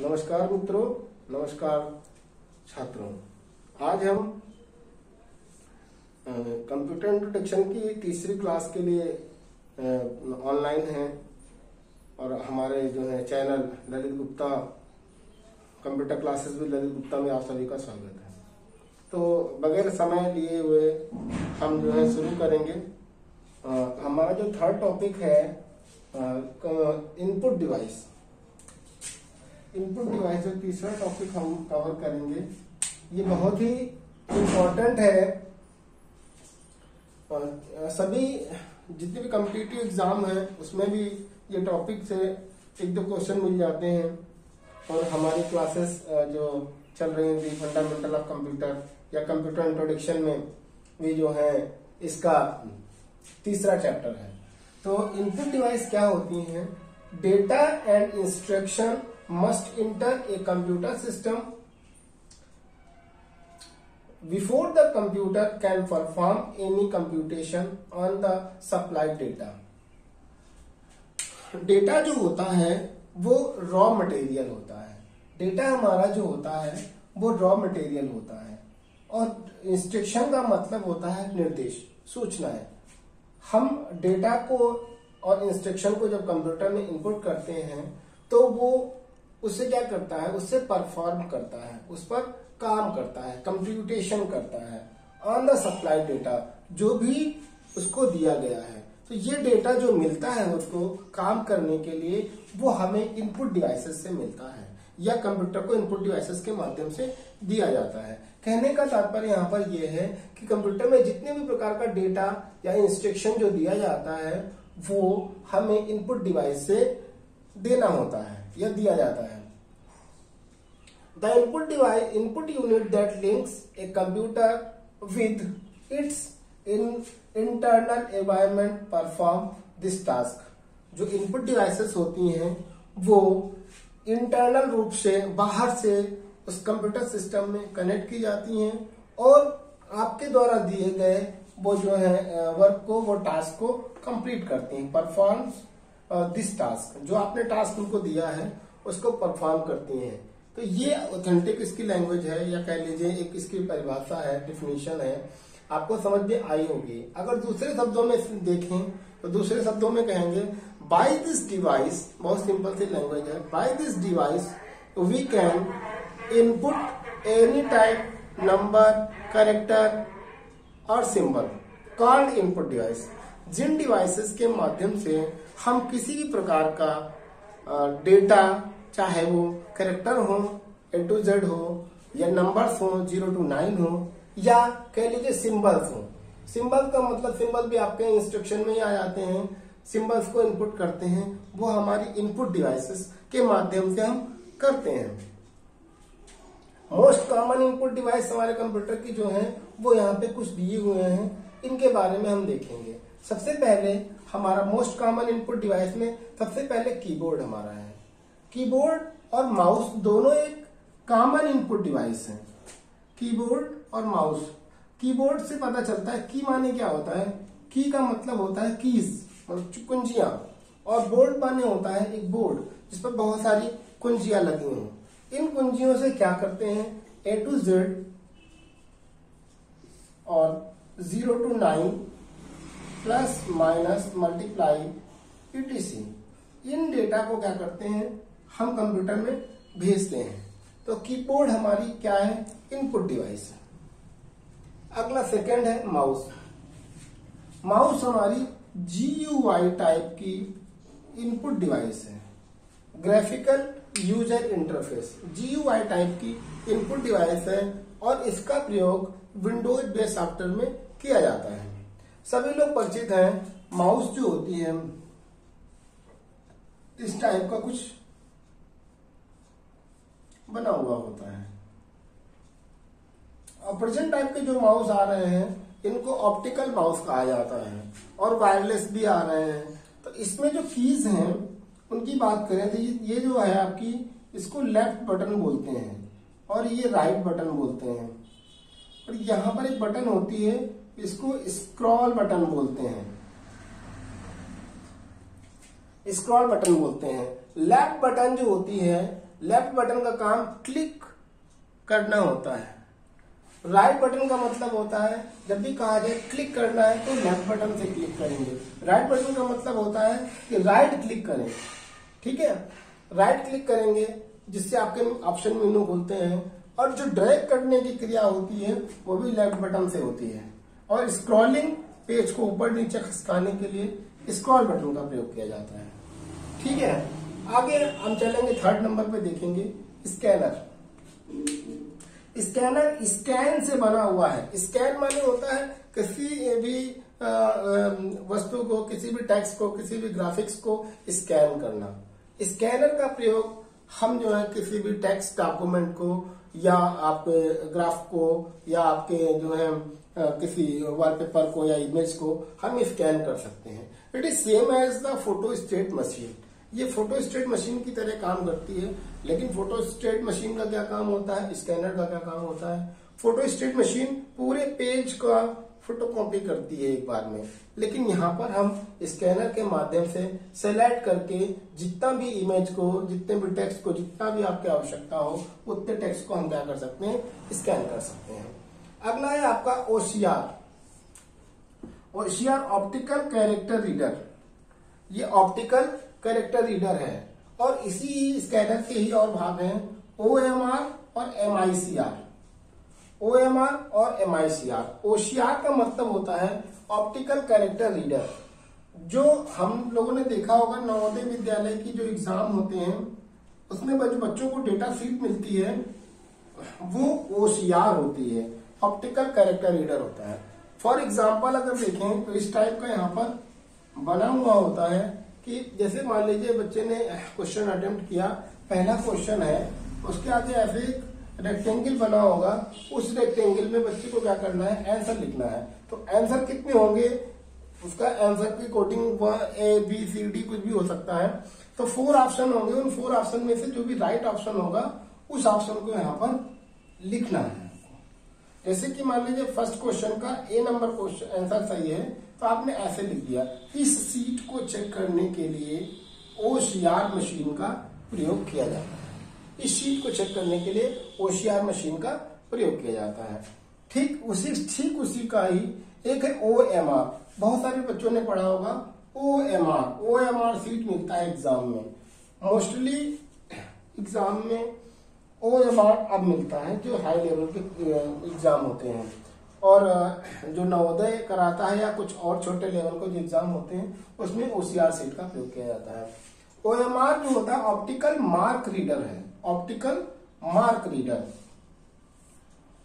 नमस्कार मित्रों, नमस्कार छात्रों। आज हम कंप्यूटर इंट्रोडक्शन की तीसरी क्लास के लिए ऑनलाइन हैं और हमारे जो है channel Lalit Gupta computer classes भी ललित गुप्ता में आप सभी का स्वागत है। तो बगैर समय लिए हुए हम जो है शुरू करेंगे। हमारा जो थर्ड टॉपिक है इनपुट डिवाइस इनपुट डिवाइस जो तीसरा टॉपिक हम कवर करेंगे। ये बहुत ही इम्पोर्टेंट है। सभी जितने भी कम्पिटिटिव एग्ज़ाम है, उसमें भी ये टॉपिक से एक दो क्वेश्चन मिल जाते हैं। और हमारी क्लासेस जो चल रही हैं फंडामेंटल ऑफ़ कंप्यूटर या कंप्यूटर इंट्रोडक्शन में भी जो है, इसका तीसरा चैप्टर है। तो इनपुट डिवाइस क्या होती हैं? Data and instruction must enter a computer system before the computer can perform any computation on the supplied data. Data जो होता है, वो रॉ मटेरियल होता है। डेटा हमारा जो होता है, वो रॉ मटेरियल होता है। और इंस्ट्रक्शन का मतलब होता है निर्देश सूचनाएँ हम डेटा को और इंस्ट्रक्शन को जब कंप्यूटर में इनपुट करते हैं तो वो उससे क्या करता है? उससे परफॉर्म करता है। उस पर काम करता है कंप्यूटेशन करता है। ऑन द सप्लाई डेटा जो भी उसको दिया गया है। तो ये डेटा जो मिलता है उसको काम करने के लिए, वो हमें इनपुट डिवाइसेस से मिलता है। या कंप्यूटर को इनपुट डिवाइसेस के माध्यम से दिया जाता है। कहने का तात्पर्य यहाँ पर यह है कि कंप्यूटर में जितने भी प्रकार का डेटा या इंस्ट्रक्शन जो दिया जाता है, वो हमें इनपुट डिवाइस से देना होता है या दिया जाता है। The input device input unit that links a computer with its in internal environment perform this task जो इनपुट डिवाइसेस होती हैं, वो इंटरनल रूप से बाहर से उस कंप्यूटर सिस्टम में कनेक्ट की जाती हैं और आपके द्वारा दिए गए वो जो है वर्क को, वो टास्क को कंप्लीट करती हैं परफॉर्म दिस टास्क जो आपने टास्क उनको दिया है, उसको परफॉर्म करती हैं। तो ये ऑथेंटिक इसकी लैंग्वेज है, या कह लीजिए एक इसकी परिभाषा है डिफिनेशन है, आपको समझ में आई होगी। अगर दूसरे शब्दों में देखें तो दूसरे शब्दों में कहेंगे बाय दिस डिवाइस बहुत सिंपल सी लैंग्वेज है by this device we can input any type number character और सिंबल कॉल्ड इनपुट डिवाइस जिन डिवाइसेस के माध्यम से हम किसी भी प्रकार का डेटा चाहे वो करेक्टर हो ए टू जेड हो, या नंबर्स हो ज़ीरो टू नाइन हो, या कह लीजिए सिंबल्स हो। सिंबल का मतलब सिंबल भी आपके इंस्ट्रक्शन में ही आ जाते हैं। सिंबल्स को इनपुट करते हैं। वो हमारी इनपुट डिवाइसेस के माध्यम से हम करते हैं। मोस्ट कॉमन इनपुट डिवाइस हमारे कंप्यूटर की जो है, वो यहाँ पे कुछ दिए हुए हैं। इनके बारे में हम देखेंगे। सबसे पहले हमारा मोस्ट कॉमन इनपुट डिवाइस में सबसे पहले कीबोर्ड हमारा है। कीबोर्ड और माउस दोनों एक कॉमन इनपुट डिवाइस है। कीबोर्ड और माउस। कीबोर्ड से पता चलता है की माने क्या होता है। की का मतलब होता है कीज मतलब कुंजियाँ। और बोर्ड माने होता है एक बोर्ड जिस पर बहुत सारी कुंजियाँ लगी हों। इन कुंजियों से क्या करते हैं? ए टू जेड और zero to nine plus minus multiply ETC in data को क्या करते हैं? हम कंप्यूटर में भेजते हैं। तो कीबोर्ड हमारी क्या है? इनपुट डिवाइस अगला सेकंड है माउस। माउस हमारी जीयूआई टाइप की इनपुट डिवाइस है। Graphical user interface. GUI type की इनपुट डिवाइस है और इसका प्रयोग विंडोज़ बेस्ड सॉफ्टवेयर में किया जाता है। सभी लोग परिचित हैं। माउस जो होती है, इस टाइप का कुछ हुआ होता है। ऑपरेशन टाइप के जो माउस आ रहे हैं, इनको ऑप्टिकल माउस कहा जाता है और वायरलेस भी आ रहे हैं। तो इसमें जो कीज हैं, उनकी बात करें तो ये जो है आपकी, इसको लेफ़्ट बटन बोलते हैं और ये राइट बटन बोलते हैं। और यहाँ पर एक बटन होती है, इसको स्क्रॉल बटन बोलते हैं। स्क्रॉल बटन बोलते हैं। लेफ़्ट बटन जो होती है लेफ़्ट बटन का काम क्लिक करना होता है। राइट बटन का मतलब होता है, जब भी कहा जाए क्लिक करना है तो लेफ़्ट बटन से क्लिक करेंगे। राइट बटन का मतलब होता है कि राइट क्लिक करें। ठीक है? राइट क्लिक करेंगे, जिससे आपके ऑप्शन मेनू खुलते हैं, और जो ड्रैग करने की क्रिया होती है, वो भी लेफ़्ट बटन से होती है। और स्क्रॉलिंग पेज को ऊपर नीचे खसकाने के लिए स्क्रॉल बटन का प्रयोग किया जाता है। ठीक है? आगे हम चलेंगे थर्ड नंबर पे देखेंगे स्कैनर स्कैनर स्कैन से बना हुआ है। स्कैन माने होता है किसी भी वस्तु को, किसी भी टेक्स्ट को, किसी भी ग्राफिक्स को स्कैन करना। स्कैनर का प्रयोग हम जो है किसी भी टेक्स्ट डॉक्यूमेंट को या आपके ग्राफ को या आपके जो है किसी वॉलपेपर को या इमेज को हम स्कैन कर सकते हैं। It is same as the photostat machine ये फ़ोटो स्टेट मशीन की तरह काम करती है, लेकिन फ़ोटो स्टेट मशीन का क्या काम होता है? स्कैनर का क्या काम होता है? फ़ोटो स्टेट मशीन पूरे पेज का फ़ोटो कॉपी करती है एक बार में। लेकिन यहाँ पर हम स्कैनर के माध्यम से सेलेक्ट करके जितना भी इमेज को, जितने भी टेक्स्ट को, जितना भी आपकी आवश्यकता हो, उतने टेक्स्ट को हम क्या कर सकते हैं? स्कैन कर सकते हैं। अगला है आपका OCR OCR optical character reader ये ऑप्टिकल कैरेक्टर रीडर है। और इसी स्कैनर के ही और भाग हैं ओ एम आर और M I C R O M R और M I C R OCR का मतलब होता है ऑप्टिकल कैरेक्टर रीडर जो हम लोगों ने देखा होगा नवोदय विद्यालय की जो एग्ज़ाम होते हैं, उसमें बच्चों को डेटा शीट मिलती है। वो ओशियार होती है ऑप्टिकल कैरेक्टर रीडर होता है। फॉर एग्ज़ाम्पल अगर देखें तो इस टाइप का यहाँ पर बना हुआ होता है कि जैसे मान लीजिए बच्चे ने क्वेश्चन अटेम्प्ट किया, पहला क्वेश्चन है, उसके आगे ऐसे एक रेक्टेंगल बना होगा, उस रेक्टेंगल में बच्चे को क्या करना है? आंसर लिखना है। तो आंसर कितने होंगे? उसका आंसर की coating A B C D कुछ भी हो सकता है। तो फोर ऑप्शन होंगे, उन फोर ऑप्शन में से जो भी राइट ऑप्शन होगा, उस ऑप्शन को यहाँ पर लिखना है। जैसे कि मान लीजिए फ़र्स्ट क्वेश्चन का ए नंबर क्वेश्चन आंसर सही है तो आपने ऐसे लिख दिया। इस सीट को चेक करने के लिए ओशियार मशीन का प्रयोग किया जाता है। इस सीट को चेक करने के लिए ओशियार मशीन का प्रयोग किया जाता है। ठीक उसी ठीक उसी का ही एक है ओ एम आर बहुत सारे बच्चों ने पढ़ा होगा O M R O M R sheet मिलता है एग्ज़ाम में। मोस्टली एग्ज़ाम में ओ एम आर अब मिलता है, जो हाई लेवल के एग्ज़ाम होते हैं। और जो नवोदय कराता है या कुछ और छोटे लेवल के जो एग्ज़ाम होते हैं, उसमें ओसीआर सीट का प्रयोग किया जाता है। ओएमआर जो होता है ऑप्टिकल मार्क रीडर है। Optical mark reader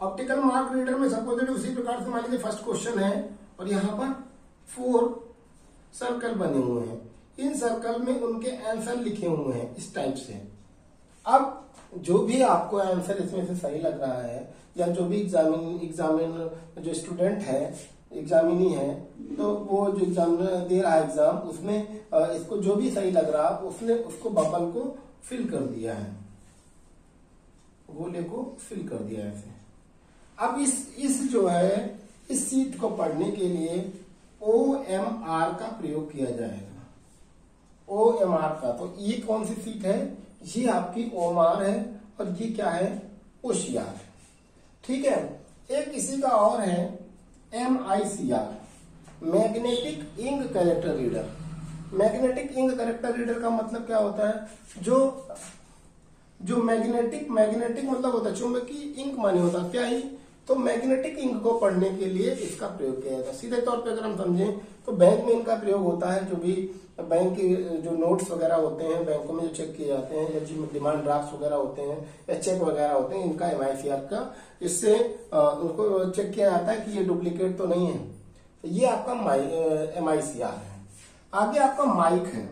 optical mark reader में सपोज़ उसी प्रकार से मान लीजिए फ़र्स्ट क्वेश्चन है, और यहाँ पर फोर सर्कल बने हुए हैं। इन सर्कल में उनके आंसर लिखे हुए हैं, इस टाइप से। अब जो भी आपको आंसर इसमें से सही लग रहा है, या जो भी एग्जामिन एग्जामिन जो स्टूडेंट है एग्जामिनी है तो वो जो एग्ज़ाम दे रहा है एग्ज़ाम उसमें इसको जो भी सही लग रहा, उसने, उसको बबल को फिल कर दिया है। गोले को फिल कर दिया है ऐसे। अब इस इस जो है, इस सीट को पढ़ने के लिए ओ एम आर का प्रयोग किया जाएगा। ओ एम आर का तो ये कौन सी सीट है? ये आपकी ओमार है और ये क्या है? ओशियार ठीक है? एक किसी का और है M I C R magnetic ink character reader magnetic ink character reader का मतलब क्या होता है? जो जो मैग्नेटिक मैग्नेटिक मतलब होता है, चुंबकीय इंक माने होता है। क्या ही? तो मैग्नेटिक इंक को पढ़ने के लिए इसका प्रयोग किया जाता है। सीधे तौर पे अगर हम समझें तो बैंक में इनका प्रयोग होता है जो भी बैंक के, जो नोट्स वगैरह होते हैं बैंकों में जो चेक किए जाते हैं, या जो डिमांड ड्राफ्ट वगैरह होते हैं, या चेक वगैरह होते हैं, इनका एमआईसीआर का, इससे उनको चेक किया जाता है कि ये डुप्लीकेट तो नहीं है। तो ये आपका एम है। आगे आपका माइक है।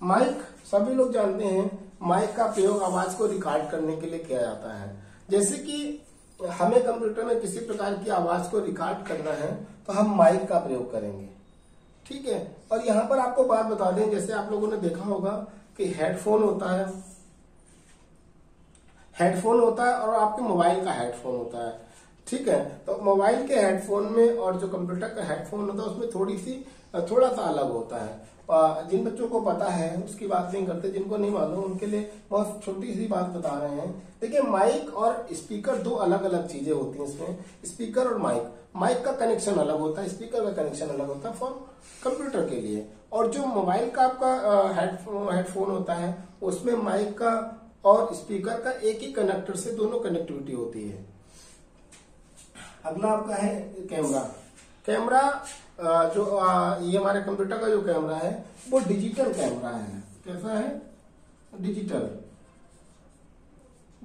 माइक सभी लोग जानते हैं माइक का प्रयोग आवाज़ को रिकॉर्ड करने के लिए किया जाता है। जैसे कि हमें कंप्यूटर में किसी प्रकार की आवाज़ को रिकॉर्ड करना है तो हम माइक का प्रयोग करेंगे। ठीक है? और यहाँ पर आपको बात बता दें, जैसे आप लोगों ने देखा होगा कि हेडफोन होता है। हेडफोन होता है और आपके मोबाइल का हेडफोन होता है। ठीक है? तो मोबाइल के हेडफोन में और जो कंप्यूटर का हेडफोन होता है, उसमें थोड़ी सी, थोड़ा सा अलग होता है। जिन बच्चों को पता है, उसकी बात नहीं करते, जिनको नहीं मालूम, उनके लिए बहुत छोटी सी बात बता रहे हैं। देखिए माइक और स्पीकर दो अलग अलग चीज़ें होती हैं इसमें। स्पीकर और माइक माइक का कनेक्शन अलग होता है स्पीकर का कनेक्शन अलग होता है फॉर कंप्यूटर के लिए। और जो मोबाइल का आपका हेडफोन होता है, उसमें माइक का और स्पीकर का एक ही कनेक्टर से दोनों कनेक्टिविटी होती है। अगला आपका है कैमरा कैमरा जो ये हमारे कंप्यूटर का जो कैमरा है, वो डिजिटल कैमरा है। कैसा है? डिजिटल।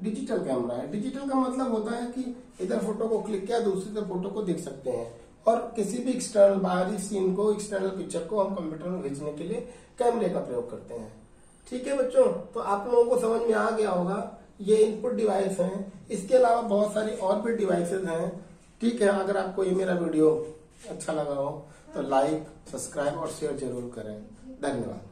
डिजिटल कैमरा है। डिजिटल का मतलब होता है कि इधर फ़ोटो को क्लिक किया, दूसरी तरफ़ फ़ोटो को देख सकते हैं। और किसी भी एक्सटर्नल बाहरी सीन को एक्सटर्नल पिक्चर को हम कंप्यूटर में भेजने के लिए कैमरे का प्रयोग करते हैं। ठीक है बच्चों? तो आप लोगों को समझ में आ गया होगा, ये इनपुट डिवाइस हैं। इसके अलावा बहुत सारी और भी डिवाइसेस हैं। ठीक है, अगर आपको ये मेरा वीडियो अच्छा लगा हो तो लाइक सब्सक्राइब और शेयर ज़रूर करें। धन्यवाद।